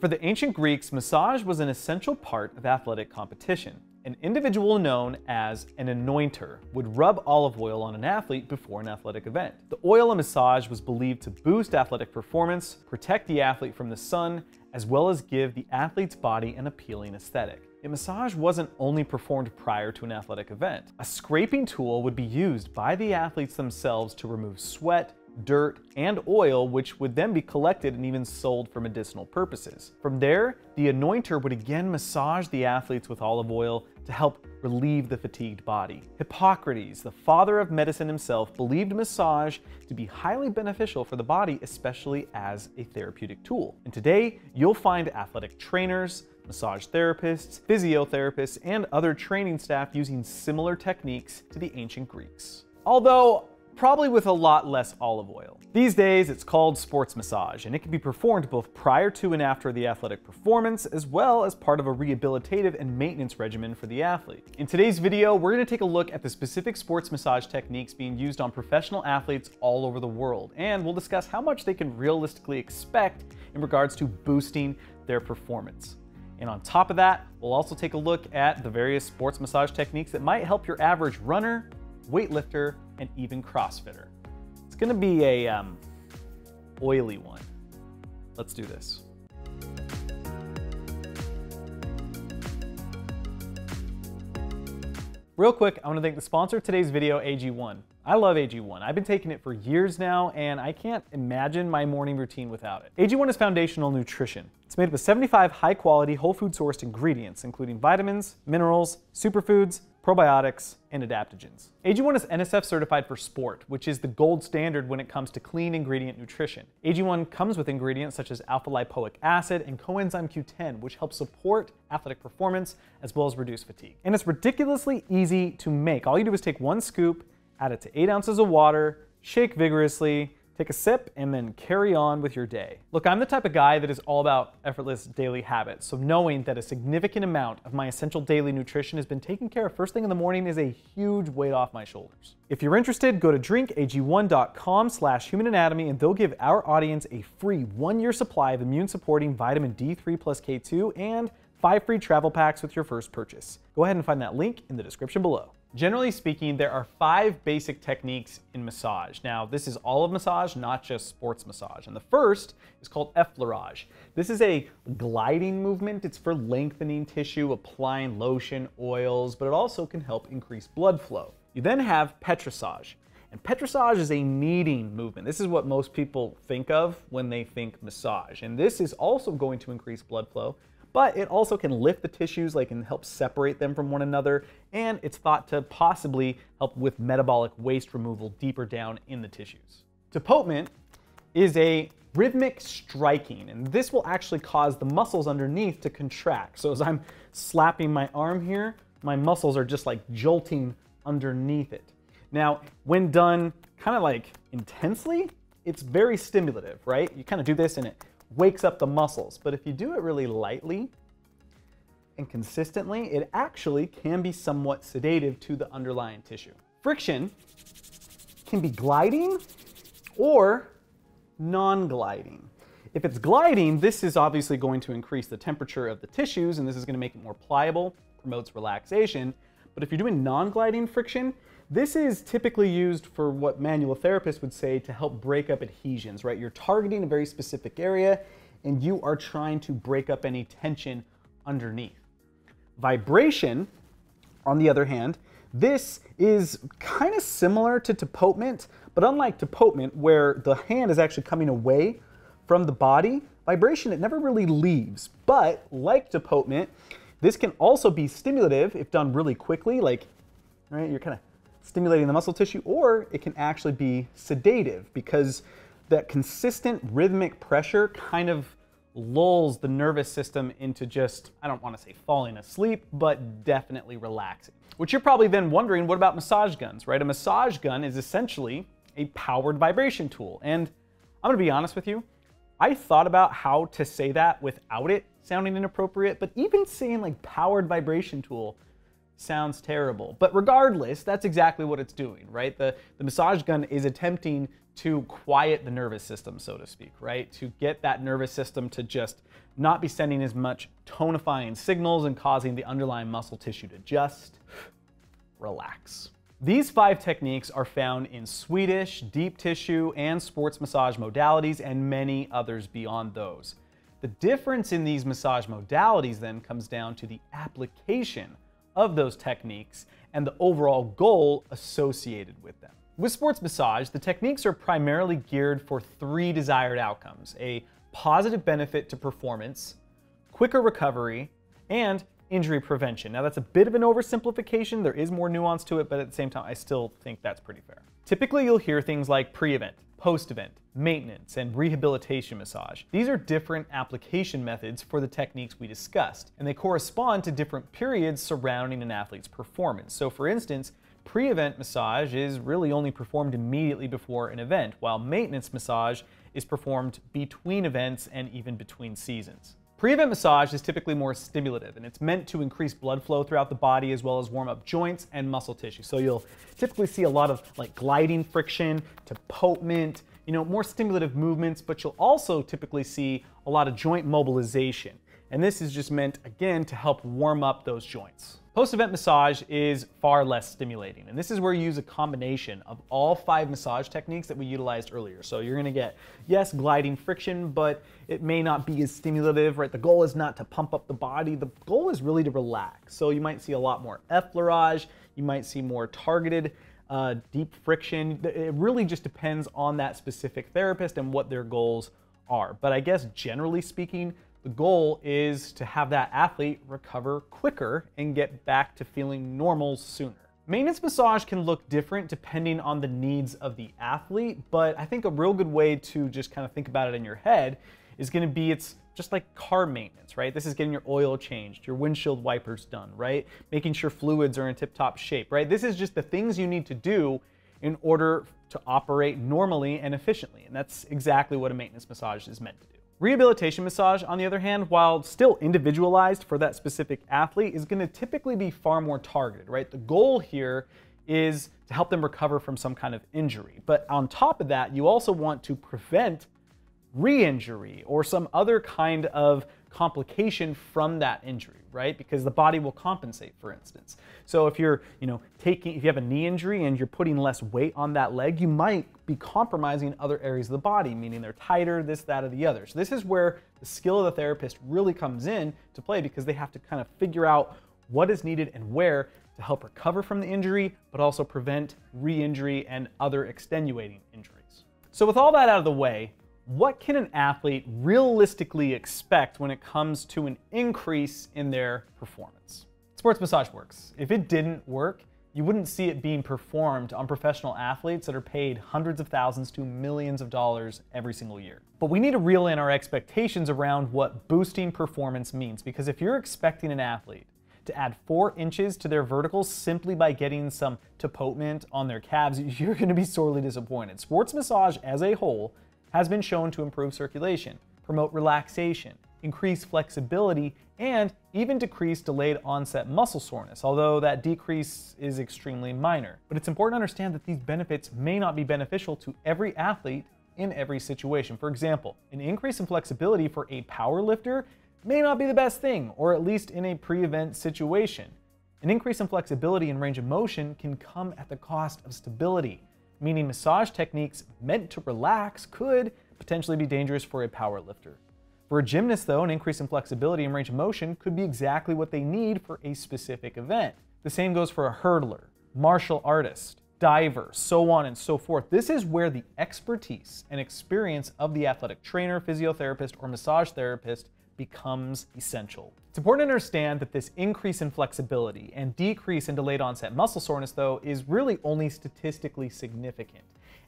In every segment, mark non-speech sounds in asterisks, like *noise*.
For the ancient Greeks, massage was an essential part of athletic competition. An individual known as an anointer would rub olive oil on an athlete before an athletic event. The oil and massage was believed to boost athletic performance, protect the athlete from the sun, as well as give the athlete's body an appealing aesthetic. A massage wasn't only performed prior to an athletic event. A scraping tool would be used by the athletes themselves to remove sweat, dirt, and oil, which would then be collected and even sold for medicinal purposes. From there, the anointer would again massage the athletes with olive oil to help relieve the fatigued body. Hippocrates, the father of medicine himself, believed massage to be highly beneficial for the body, especially as a therapeutic tool. And today, you'll find athletic trainers, massage therapists, physiotherapists, and other training staff using similar techniques to the ancient Greeks. Although probably with a lot less olive oil. These days, it's called sports massage, and it can be performed both prior to and after the athletic performance, as well as part of a rehabilitative and maintenance regimen for the athlete. In today's video, we're gonna take a look at the specific sports massage techniques being used on professional athletes all over the world, and we'll discuss how much they can realistically expect in regards to boosting their performance. And on top of that, we'll also take a look at the various sports massage techniques that might help your average runner, weightlifter, and even CrossFitter. It's gonna be a um, oily one. Let's do this. Real quick, I wanna thank the sponsor of today's video, AG1. I love AG1. I've been taking it for years now, and I can't imagine my morning routine without it. AG1 is foundational nutrition. It's made up of 75 high quality, whole food sourced ingredients, including vitamins, minerals, superfoods, probiotics, and adaptogens. AG1 is NSF certified for sport, which is the gold standard when it comes to clean ingredient nutrition. AG1 comes with ingredients such as alpha lipoic acid and coenzyme Q10, which help support athletic performance as well as reduce fatigue. And it's ridiculously easy to make. All you do is take one scoop, add it to eight ounces of water, shake vigorously, Take a sip and then carry on with your day. Look, I'm the type of guy that is all about effortless daily habits, so knowing that a significant amount of my essential daily nutrition has been taken care of first thing in the morning is a huge weight off my shoulders. If you're interested, go to drinkag1.com slash humananatomy and they'll give our audience a free one-year supply of immune-supporting vitamin D3 plus K2 and five free travel packs with your first purchase. Go ahead and find that link in the description below. Generally speaking, there are five basic techniques in massage. Now, this is all of massage, not just sports massage. And the first is called effleurage. This is a gliding movement. It's for lengthening tissue, applying lotion, oils, but it also can help increase blood flow. You then have petrissage. And petrissage is a kneading movement. This is what most people think of when they think massage. And this is also going to increase blood flow but it also can lift the tissues, like and help separate them from one another, and it's thought to possibly help with metabolic waste removal deeper down in the tissues. Tapotement is a rhythmic striking, and this will actually cause the muscles underneath to contract. So as I'm slapping my arm here, my muscles are just like jolting underneath it. Now, when done kind of like intensely, it's very stimulative, right? You kind of do this and it wakes up the muscles. But if you do it really lightly and consistently, it actually can be somewhat sedative to the underlying tissue. Friction can be gliding or non-gliding. If it's gliding, this is obviously going to increase the temperature of the tissues and this is going to make it more pliable, promotes relaxation. But if you're doing non-gliding friction, this is typically used for what manual therapists would say to help break up adhesions, right? You're targeting a very specific area and you are trying to break up any tension underneath. Vibration, on the other hand, this is kind of similar to tapotement, but unlike tapotement, where the hand is actually coming away from the body, vibration, it never really leaves. But like tapotement, this can also be stimulative if done really quickly, like, right, you're kind of stimulating the muscle tissue, or it can actually be sedative because that consistent rhythmic pressure kind of lulls the nervous system into just, I don't want to say falling asleep, but definitely relaxing. Which you're probably then wondering, what about massage guns, right? A massage gun is essentially a powered vibration tool. And I'm gonna be honest with you, I thought about how to say that without it sounding inappropriate, but even saying like powered vibration tool sounds terrible. But regardless, that's exactly what it's doing, right? The, the massage gun is attempting to quiet the nervous system, so to speak, right? To get that nervous system to just not be sending as much tonifying signals and causing the underlying muscle tissue to just relax. These five techniques are found in Swedish, deep tissue, and sports massage modalities, and many others beyond those. The difference in these massage modalities then comes down to the application of those techniques and the overall goal associated with them. With sports massage, the techniques are primarily geared for three desired outcomes a positive benefit to performance, quicker recovery, and injury prevention. Now, that's a bit of an oversimplification. There is more nuance to it, but at the same time, I still think that's pretty fair. Typically, you'll hear things like pre event, post event, maintenance, and rehabilitation massage. These are different application methods for the techniques we discussed, and they correspond to different periods surrounding an athlete's performance. So, for instance, Pre-event massage is really only performed immediately before an event, while maintenance massage is performed between events and even between seasons. Pre-event massage is typically more stimulative and it's meant to increase blood flow throughout the body as well as warm up joints and muscle tissue. So you'll typically see a lot of like gliding friction to potement, you know, more stimulative movements, but you'll also typically see a lot of joint mobilization. And this is just meant again to help warm up those joints. Post-event massage is far less stimulating, and this is where you use a combination of all five massage techniques that we utilized earlier. So you're gonna get, yes, gliding friction, but it may not be as stimulative, right? The goal is not to pump up the body. The goal is really to relax. So you might see a lot more effleurage, you might see more targeted uh, deep friction. It really just depends on that specific therapist and what their goals are. But I guess generally speaking, the goal is to have that athlete recover quicker and get back to feeling normal sooner. Maintenance massage can look different depending on the needs of the athlete, but I think a real good way to just kind of think about it in your head is going to be it's just like car maintenance, right? This is getting your oil changed, your windshield wipers done, right? Making sure fluids are in tip top shape, right? This is just the things you need to do in order to operate normally and efficiently. And that's exactly what a maintenance massage is meant to do. Rehabilitation massage, on the other hand, while still individualized for that specific athlete, is going to typically be far more targeted, right? The goal here is to help them recover from some kind of injury. But on top of that, you also want to prevent re-injury or some other kind of complication from that injury, right? Because the body will compensate, for instance. So if you're, you know, taking, if you have a knee injury and you're putting less weight on that leg, you might be compromising other areas of the body, meaning they're tighter, this, that, or the other. So this is where the skill of the therapist really comes in to play because they have to kind of figure out what is needed and where to help recover from the injury, but also prevent re-injury and other extenuating injuries. So with all that out of the way, what can an athlete realistically expect when it comes to an increase in their performance? Sports massage works. If it didn't work, you wouldn't see it being performed on professional athletes that are paid hundreds of thousands to millions of dollars every single year. But we need to reel in our expectations around what boosting performance means because if you're expecting an athlete to add four inches to their verticals simply by getting some tapotement on their calves, *laughs* you're going to be sorely disappointed. Sports massage as a whole has been shown to improve circulation, promote relaxation, increase flexibility, and even decrease delayed onset muscle soreness, although that decrease is extremely minor. But it's important to understand that these benefits may not be beneficial to every athlete in every situation. For example, an increase in flexibility for a power lifter may not be the best thing, or at least in a pre-event situation. An increase in flexibility and range of motion can come at the cost of stability meaning massage techniques meant to relax could potentially be dangerous for a power lifter. For a gymnast, though, an increase in flexibility and range of motion could be exactly what they need for a specific event. The same goes for a hurdler, martial artist, diver, so on and so forth. This is where the expertise and experience of the athletic trainer, physiotherapist, or massage therapist becomes essential. It's important to understand that this increase in flexibility and decrease in delayed onset muscle soreness, though, is really only statistically significant.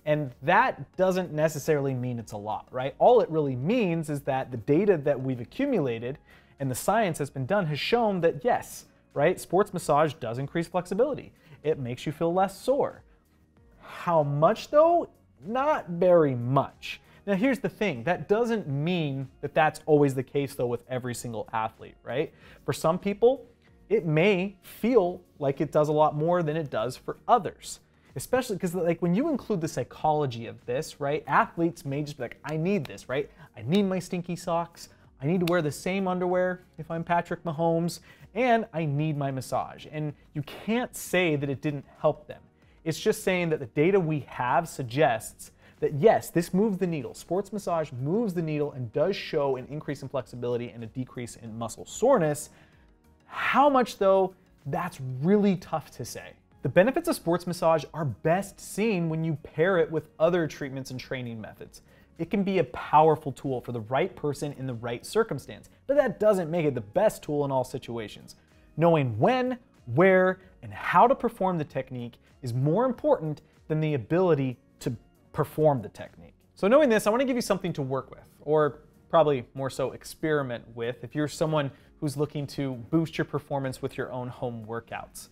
And that doesn't necessarily mean it's a lot, right? All it really means is that the data that we've accumulated and the science that's been done has shown that yes, right, sports massage does increase flexibility. It makes you feel less sore. How much though? Not very much. Now, here's the thing that doesn't mean that that's always the case, though, with every single athlete, right? For some people, it may feel like it does a lot more than it does for others. especially because like when you include the psychology of this, right? Athletes may just be like, I need this, right? I need my stinky socks. I need to wear the same underwear if I'm Patrick Mahomes, and I need my massage. And you can't say that it didn't help them. It's just saying that the data we have suggests that yes, this moves the needle. Sports massage moves the needle and does show an increase in flexibility and a decrease in muscle soreness. How much though, that's really tough to say. The benefits of sports massage are best seen when you pair it with other treatments and training methods. It can be a powerful tool for the right person in the right circumstance, but that doesn't make it the best tool in all situations. Knowing when, where, and how to perform the technique is more important than the ability to perform the technique. So knowing this, I want to give you something to work with, or probably more so experiment with if you're someone who's looking to boost your performance with your own home workouts.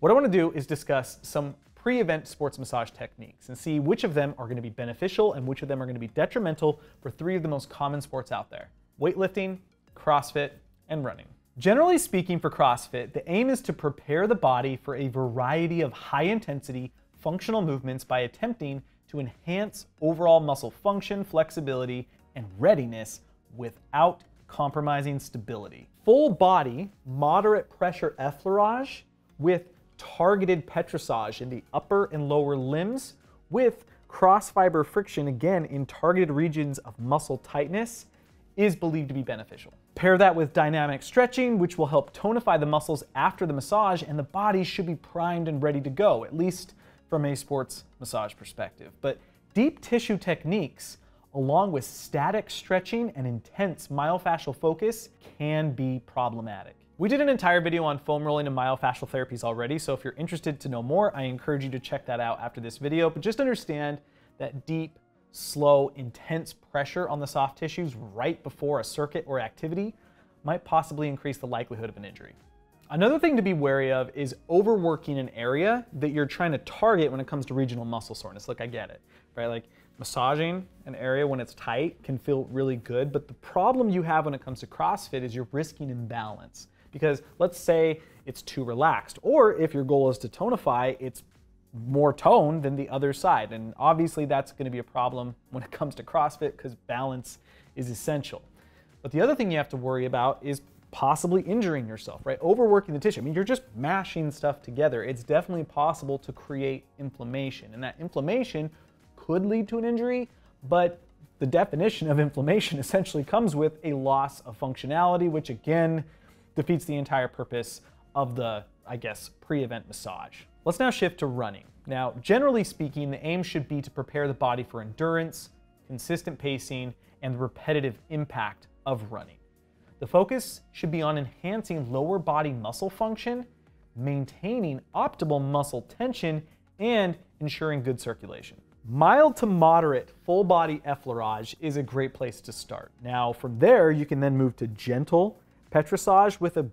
What I want to do is discuss some pre-event sports massage techniques and see which of them are going to be beneficial and which of them are going to be detrimental for three of the most common sports out there. Weightlifting, CrossFit, and running. Generally speaking for CrossFit, the aim is to prepare the body for a variety of high intensity functional movements by attempting to enhance overall muscle function, flexibility, and readiness without compromising stability. Full body, moderate pressure effleurage with targeted petrissage in the upper and lower limbs with cross fiber friction, again, in targeted regions of muscle tightness, is believed to be beneficial. Pair that with dynamic stretching, which will help tonify the muscles after the massage, and the body should be primed and ready to go, at least from a sports massage perspective. But deep tissue techniques, along with static stretching and intense myofascial focus, can be problematic. We did an entire video on foam rolling and myofascial therapies already, so if you're interested to know more, I encourage you to check that out after this video. But just understand that deep, slow, intense pressure on the soft tissues right before a circuit or activity might possibly increase the likelihood of an injury. Another thing to be wary of is overworking an area that you're trying to target when it comes to regional muscle soreness. Look, I get it, right? Like massaging an area when it's tight can feel really good, but the problem you have when it comes to CrossFit is you're risking imbalance. Because let's say it's too relaxed, or if your goal is to tonify, it's more tone than the other side. And obviously that's gonna be a problem when it comes to CrossFit because balance is essential. But the other thing you have to worry about is possibly injuring yourself, right? Overworking the tissue. I mean, you're just mashing stuff together. It's definitely possible to create inflammation, and that inflammation could lead to an injury, but the definition of inflammation *laughs* essentially comes with a loss of functionality, which again defeats the entire purpose of the, I guess, pre-event massage. Let's now shift to running. Now, generally speaking, the aim should be to prepare the body for endurance, consistent pacing, and the repetitive impact of running. The focus should be on enhancing lower body muscle function, maintaining optimal muscle tension, and ensuring good circulation. Mild to moderate full body effleurage is a great place to start. Now, from there, you can then move to gentle petrissage with a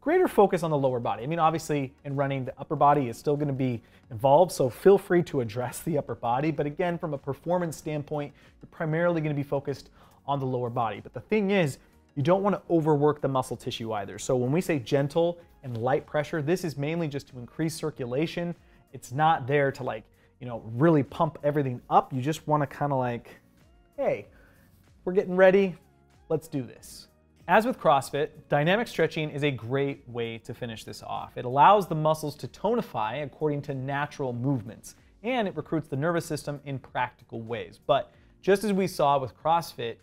greater focus on the lower body. I mean, obviously, in running, the upper body is still going to be involved, so feel free to address the upper body. But again, from a performance standpoint, you're primarily going to be focused on the lower body. But the thing is, you don't want to overwork the muscle tissue either. So when we say gentle and light pressure, this is mainly just to increase circulation. It's not there to like, you know, really pump everything up. You just want to kind of like, hey, we're getting ready. Let's do this. As with CrossFit, dynamic stretching is a great way to finish this off. It allows the muscles to tonify according to natural movements, and it recruits the nervous system in practical ways. But just as we saw with CrossFit,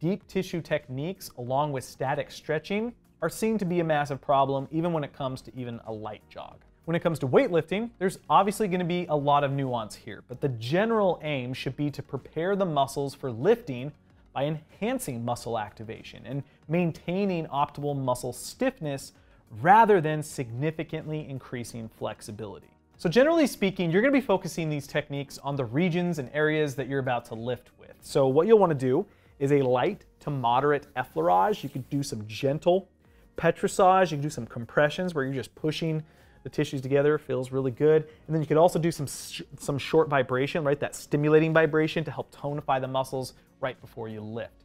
deep tissue techniques along with static stretching are seen to be a massive problem even when it comes to even a light jog. When it comes to weightlifting, there's obviously going to be a lot of nuance here, but the general aim should be to prepare the muscles for lifting by enhancing muscle activation and maintaining optimal muscle stiffness rather than significantly increasing flexibility. So generally speaking, you're going to be focusing these techniques on the regions and areas that you're about to lift with. So what you'll want to do is a light to moderate effleurage. You could do some gentle petrissage. You can do some compressions where you're just pushing the tissues together. Feels really good. And then you could also do some, sh some short vibration, right? That stimulating vibration to help tonify the muscles right before you lift.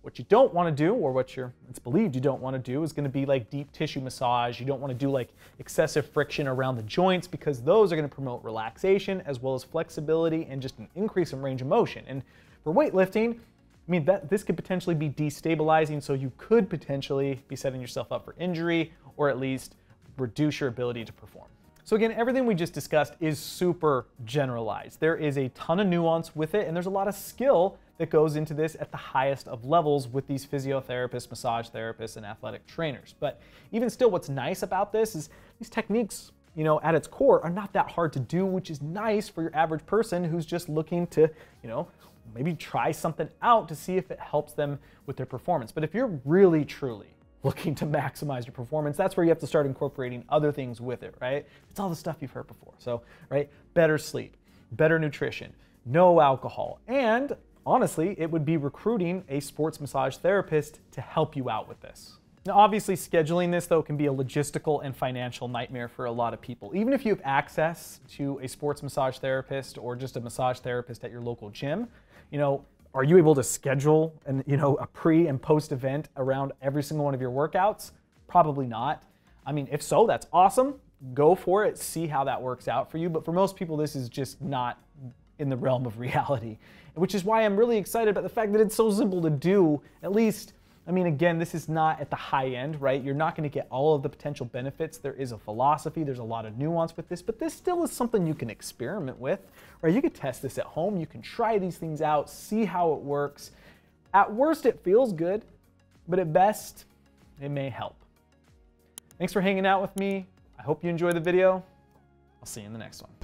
What you don't want to do, or what you're, it's believed you don't want to do, is going to be like deep tissue massage. You don't want to do like excessive friction around the joints because those are going to promote relaxation as well as flexibility and just an increase in range of motion. And for weightlifting, I mean, that this could potentially be destabilizing, so you could potentially be setting yourself up for injury or at least reduce your ability to perform. So again, everything we just discussed is super generalized. There is a ton of nuance with it, and there's a lot of skill that goes into this at the highest of levels with these physiotherapists, massage therapists, and athletic trainers. But even still, what's nice about this is these techniques, you know, at its core are not that hard to do, which is nice for your average person who's just looking to, you know, maybe try something out to see if it helps them with their performance. But if you're really, truly looking to maximize your performance, that's where you have to start incorporating other things with it, right? It's all the stuff you've heard before. So, right, better sleep, better nutrition, no alcohol, and honestly, it would be recruiting a sports massage therapist to help you out with this. Now, obviously, scheduling this, though, can be a logistical and financial nightmare for a lot of people. Even if you have access to a sports massage therapist or just a massage therapist at your local gym, you know, are you able to schedule and you know a pre and post event around every single one of your workouts? Probably not. I mean, if so, that's awesome. Go for it. See how that works out for you. But for most people, this is just not in the realm of *laughs* reality, which is why I'm really excited about the fact that it's so simple to do. At least I mean, again, this is not at the high end, right? You're not going to get all of the potential benefits. There is a philosophy, there's a lot of nuance with this, but this still is something you can experiment with, right? You could test this at home, you can try these things out, see how it works. At worst, it feels good, but at best, it may help. Thanks for hanging out with me. I hope you enjoy the video. I'll see you in the next one.